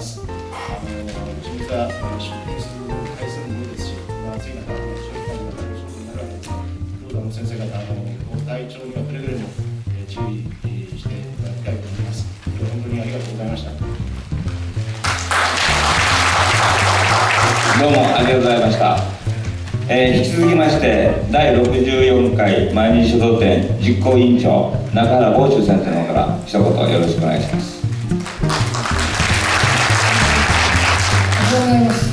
ます。あのうちが出品する回数も多いですし、まあ、暑い中、長期間の中で仕事になるわけです。どうぞあの先生方、あの体調にはくれぐれも、えー注意していただきたいと思います。本当にありがとうございました。どうもありがとうございました。えー引き続きまして、第64回毎日書道展実行委員長、中原豪州先生の方から一言よろしくお願いします。お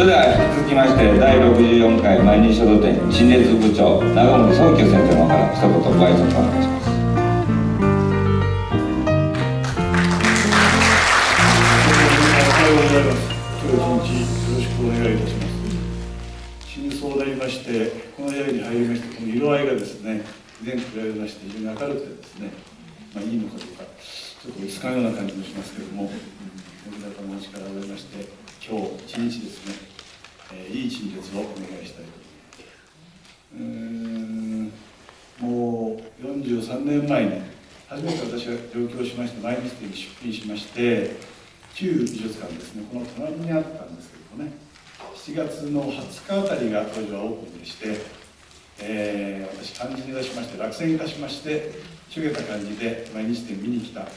それでは引き続きまして、第64回毎日書道展陳列部長、長森宗久先生の方から一言ご挨拶をお願いします。今日一日よろしくお願いいたします。新装でありまして、この部屋に入りまして、この色合いがですね、以前と比べまして非常に明るくてですね、まあいいのかどうか、ちょっと薄かような感じもしますけども、森方のお力をおりまして、今日一日ですね、えーいい陳列をお願いしたいと。うーんもう43年前に初めて私は上京しまして毎日展に出品しまして旧美術館ですね。この隣にあったんですけどもね。7月の20日あたりが当時はオープンでして、えー私漢字に出しまして落選いたしましてしげた感じで毎日展見に来た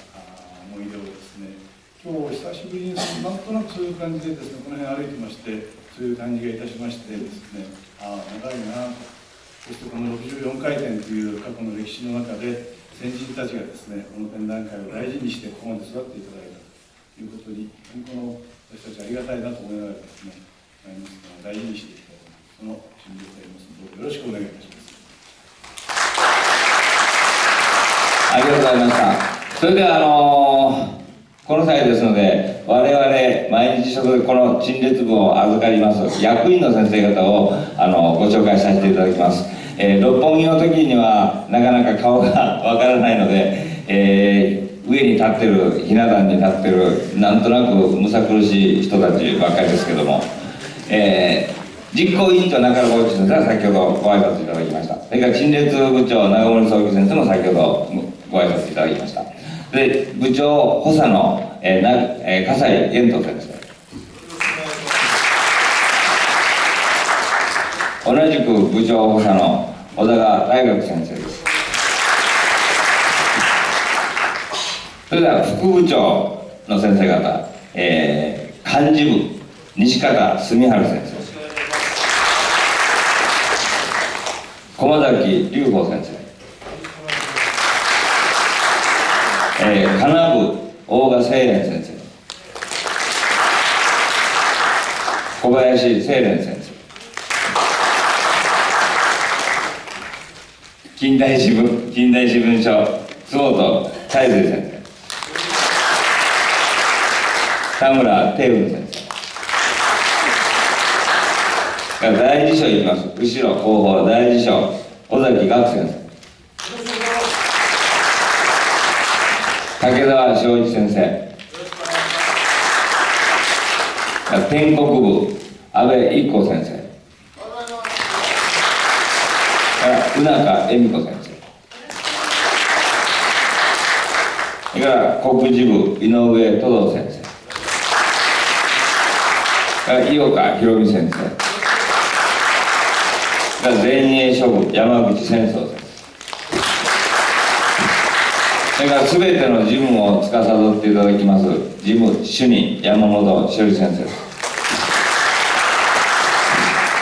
思い出をですね。今日久しぶりになんとなくそういう感じでですねこの辺歩いてましてそういう感じがいたしましてですねああ長いなと。そしてこの64回転という過去の歴史の中で先人たちがですねこの展覧会を大事にしてここまで育っていただいたということに本当にこの私たちありがたいなと思いながらですね大事にしていきたいと思います。その陳列でありますのでどうぞよろしくお願いいたします。ありがとうございました。それではあのーこの際ですので、我々毎日書道でこの陳列部を預かります。役員の先生方をあのご紹介させていただきます。えー六本木の時にはなかなか顔がわからないので、えー上に立ってるひな壇に立ってるなんとなくむさ苦しい人たちばっかりですけども、えー実行委員長中原浩一先生は先ほどご挨拶いただきました。それから陳列部長長森総義先生も先ほどご挨拶いただきました。で部長補佐の、えーなえー笠井玄斗先生。同じく部長補佐の小田川大学先生です。それでは副部長の先生方、えー漢字部西方澄治先生。駒崎隆法先生、えー、かな部大賀清蓮先生。小林清蓮先生。近代史文近代史文書坪本大水先生。田村定雲先生。第二章いきます。後ろ後方第二章尾崎岳先生。竹澤正一先生。天国部安倍一子先生。宇中恵美子先生。それから国事部井上都道先生。井岡博美先生。前衛諸部山口戦争それから全ての事務を司っていただきます事務主任山本処理先生。です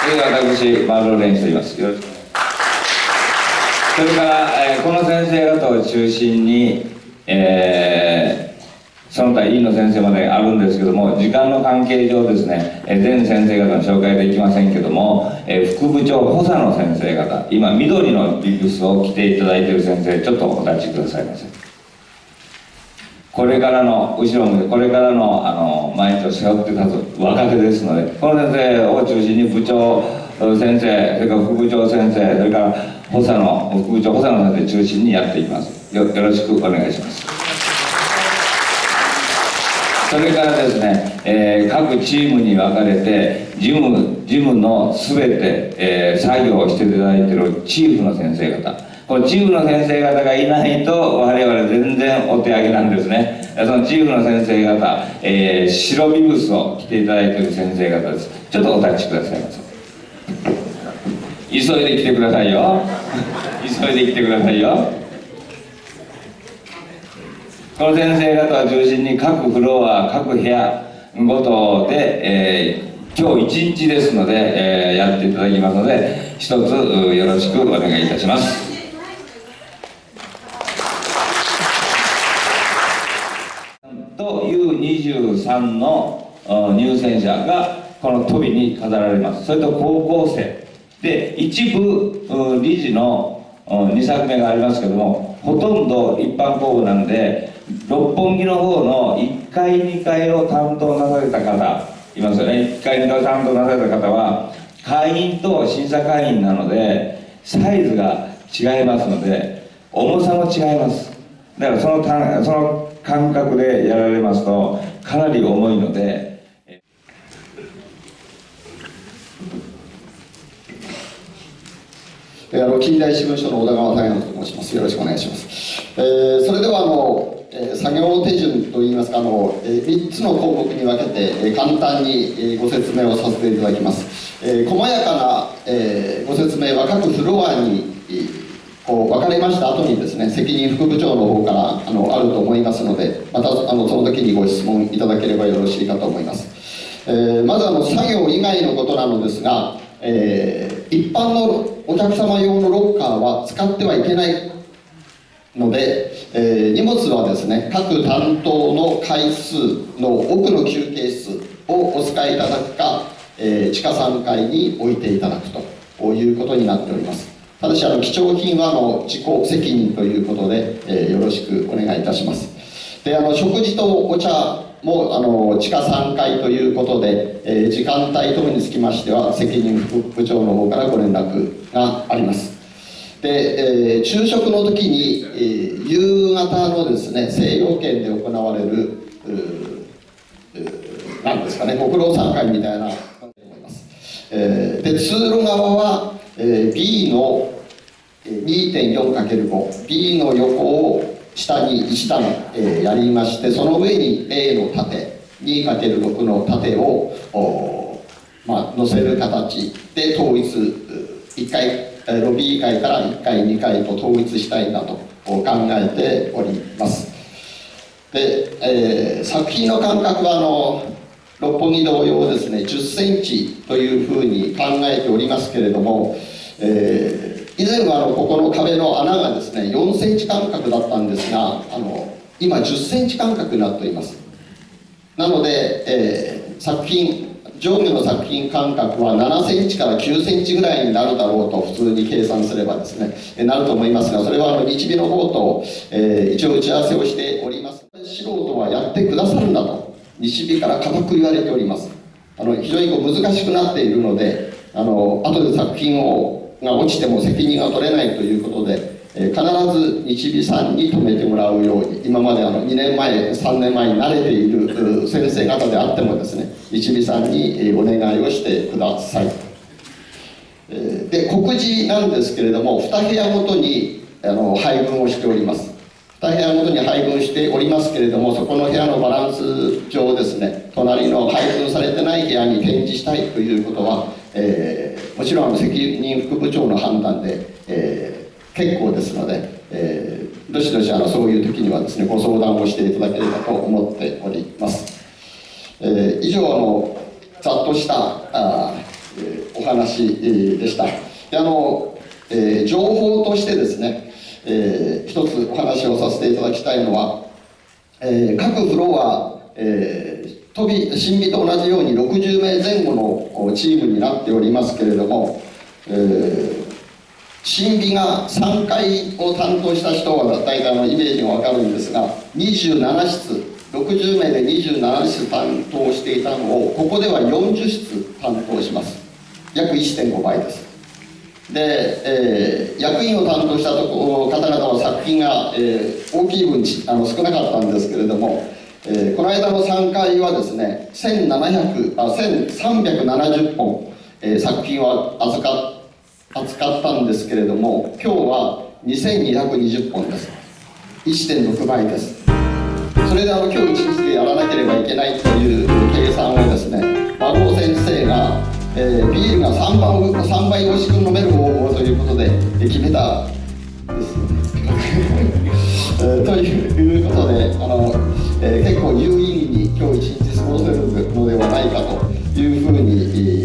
それから私マルロレンと言います。よろしくそれから、えー、この先生方を中心に、えーその他委員の先生まであるんですけども時間の関係上ですね、え全先生方の紹介できませんけども、え副部長補佐の先生方今緑のビブスを着ていただいている先生ちょっとお立ちくださいませ。これからの後ろ向これからのあの毎日を背負って立つ若手ですのでこの先生を中心に部長先生それから副部長先生それから補佐の副部長補佐の先生中心にやっていきます。よよろしくお願いします。それからですね、えー、各チームに分かれて事務事務の全て、えー、作業をしていただいているチーフの先生方。このチーフの先生方がいないと我々全然お手上げなんですね。そのチーフの先生方、えー、白ビブスを着ていただいている先生方です。ちょっとお立ちくださいませ。急いで来てくださいよ。急いで来てくださいよ。この先生方を中心に各フロア各部屋ごとで、えー、今日一日ですので、えー、やっていただきますので一つよろしくお願いいたしますと3の入選者がこの飛びに飾られます。それと高校生。で一部理事の2作目がありますけどもほとんど一般公募なんで六本木の方の1階2階を担当なされた方いますよね。1階2階を担当なされた方は会員と審査会員なのでサイズが違いますので重さも違います。だからそのその感覚でやられますとかなり重いのであの近代新聞社の小田川大也と申します。よろしくお願いします。えー、それではあのえ作業手順といいますかあの、え3つの項目に分けて、え簡単に、えご説明をさせていただきます、え細やかな、えご説明は各フロアに、こう分かれました後にですね責任副部長の方からあのあると思いますのでまたあのその時にご質問いただければよろしいかと思います、えー、まずあの作業以外のことなのですが、えー、一般のお客様用のロッカーは使ってはいけないので、えー、荷物はですね各担当の回数の奥の休憩室をお使いいただくか、え、地下3階に置いていただくということになっております。ただしあの貴重品はあの自己責任ということで、えー、よろしくお願いいたします。であの食事とお茶もあの地下3階ということで、えー、時間帯等につきましては責任副部長の方からご連絡があります。で、えー、昼食の時に、えー、夕方のですね西洋圏で行われる何ですかねご苦労参会みたいな思います、えー、で通路側は、えー、B の 2.4×5 B の横を下に1段、えー、やりましてその上に A の縦 2×6 の縦をまあ、乗せる形。で統一1回ロビー階から1階2階と統一したいなと考えております。で、えー、作品の間隔はあの六本木同様ですね1 0センチというふうに考えておりますけれども、えー、以前はあのここの壁の穴がですね4センチ間隔だったんですがあの今1 0センチ間隔になっていますなので、えー、作品上下の作品間隔は7センチから9センチぐらいになるだろうと普通に計算すればですね、えなると思いますが、それはあの日美の方と、えー、一応打ち合わせをしております。素人はやってくださるんだと、西日から固く言われております。あの非常にこう難しくなっているので、あの後で作品をが落ちても責任が取れないということで、え必ず日美さんに止めてもらうように今まであの2年前3年前に慣れている先生方であってもですね日さんにお願いをしてください、えで告示なんですけれども2部屋ごとにあの配分をしております2部屋ごとに配分しておりますけれどもそこの部屋のバランス上ですね隣の配分されてない部屋に展示したいということは、えー、もちろん責任副部長の判断で、えー、結構ですので、えー、どしどしあのそういう時にはですねご相談をしていただければと思っております、えー、以上あのざっとしたあ、えー、お話でした。であの、えー、情報としてですね、えー、一つお話をさせていただきたいのは、えー、各フロア、えー、飛び新美と同じように60名前後のチームになっておりますけれども、えー、新美が3階を担当した人は大体のイメージが分かるんですが27室60名で27室担当していたのをここでは40室担当します。約1.5倍です。で、えー、役員を担当したとこ方々は作品が、えー、大きい分あの少なかったんですけれども、えー、この間の3回はですね1700あ1370本、えー、作品を扱扱ったんですけれども今日は2220本です。1.6倍です。それであの今日一日でやらなければいけないという計算をですね和合先生が、えー、ビールが3倍 ,3 倍美味しく飲める方法ということで決めたです えー、ということであの、えー、結構有意義に今日一日過ごせるのではないかというふうに、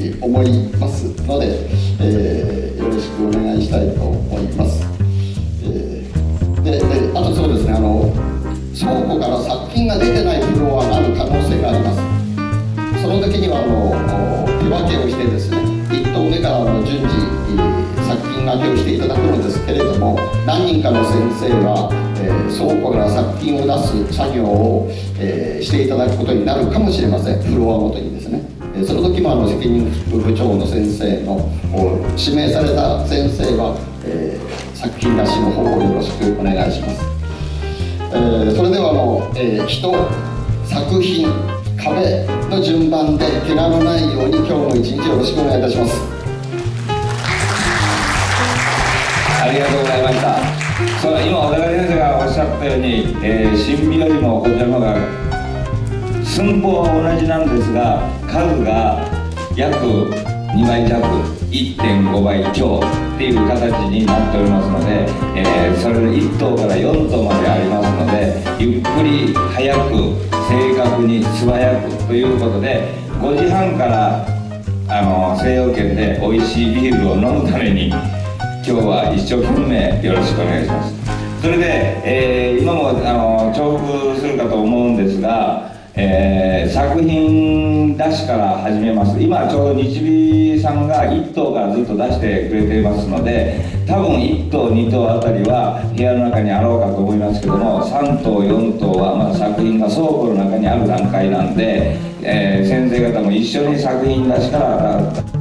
えー、思いますので、えー、よろしくお願いしたいと思います。えー、であとそうですねあの倉庫から作品が出てないフロアがある可能性がありますその時にはあの分けをしてですね1棟目からの順次作品分けをしていただくのですけれども何人かの先生は、えー、倉庫から作品を出す作業を、えー、していただくことになるかもしれません。フロアごとにですね。その時もあの責任副部長の先生の指名された先生は、えー、作品出しの方をよろしくお願いします。えー、それではあの、えー、人作品壁の順番で怪我のないように今日も一日よろしくお願いいたします。ありがとうございました。そう今小高先生がおっしゃったように、えー、新美よりもこちらの方が寸法は同じなんですが数が約2倍弱。1.5倍強っていう形になっておりますので、えー、それで1頭から4頭までありますのでゆっくり早く正確に素早くということで5時半からあの西洋圏で美味しいビールを飲むために今日は一生懸命よろしくお願いします。それで、えー、今もあの重複するかと思うんですがえー、作品出しから始めます。今ちょうど日比さんが1頭からずっと出してくれていますので多分1頭2頭あたりは部屋の中にあろうかと思いますけども3頭4頭はまだ作品が倉庫の中にある段階なんで、えー、先生方も一緒に作品出しから